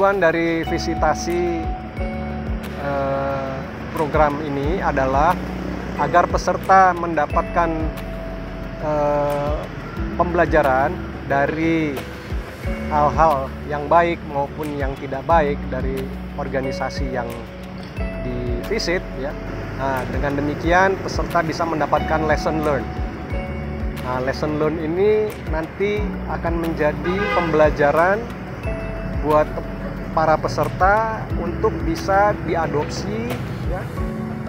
tujuan dari visitasi eh, program ini adalah agar peserta mendapatkan eh, pembelajaran dari hal-hal yang baik maupun yang tidak baik dari organisasi yang divisit ya. Nah, dengan demikian peserta bisa mendapatkan lesson learn. Nah, lesson learn ini nanti akan menjadi pembelajaran buat para peserta untuk bisa diadopsi ya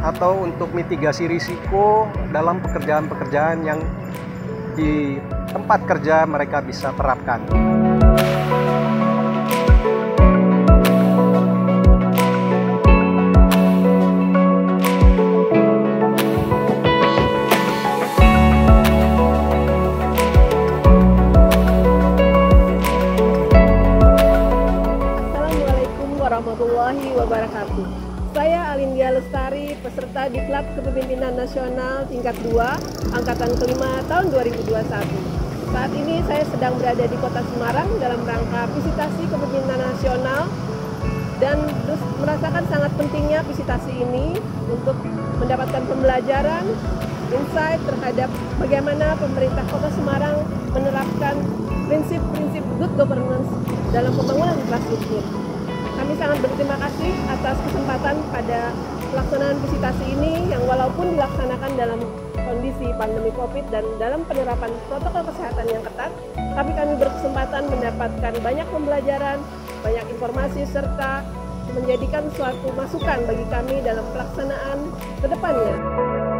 atau untuk mitigasi risiko dalam pekerjaan-pekerjaan yang di tempat kerja mereka bisa terapkan. Saya Alindia Lestari, peserta di Klub Kepemimpinan Nasional tingkat 2, angkatan kelima tahun 2021. Saat ini saya sedang berada di Kota Semarang dalam rangka visitasi kepemimpinan nasional dan merasakan sangat pentingnya visitasi ini untuk mendapatkan pembelajaran, insight terhadap bagaimana pemerintah Kota Semarang menerapkan prinsip-prinsip good governance dalam pembangunan infrastruktur. Kami sangat berterima kasih atas kesempatan pada pelaksanaan visitasi ini yang walaupun dilaksanakan dalam kondisi pandemi COVID dan dalam penerapan protokol kesehatan yang ketat, tapi kami berkesempatan mendapatkan banyak pembelajaran, banyak informasi serta menjadikan suatu masukan bagi kami dalam pelaksanaan ke depannya.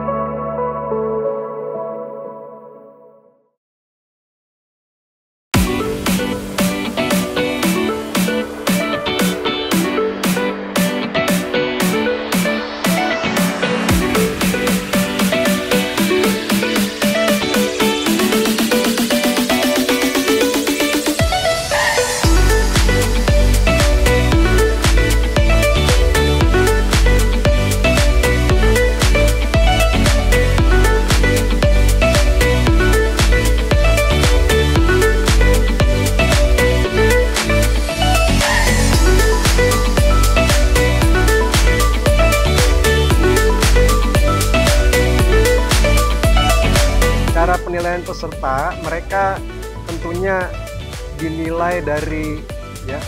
Peserta mereka tentunya dinilai dari ya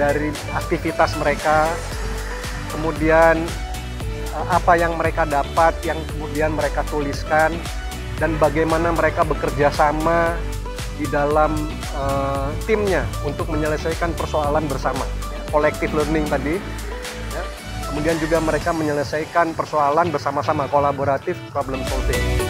dari aktivitas mereka kemudian eh, apa yang mereka dapat yang kemudian mereka tuliskan dan bagaimana mereka bekerja sama di dalam eh, timnya untuk menyelesaikan persoalan bersama collective learning tadi ya. kemudian juga mereka menyelesaikan persoalan bersama-sama kolaboratif problem solving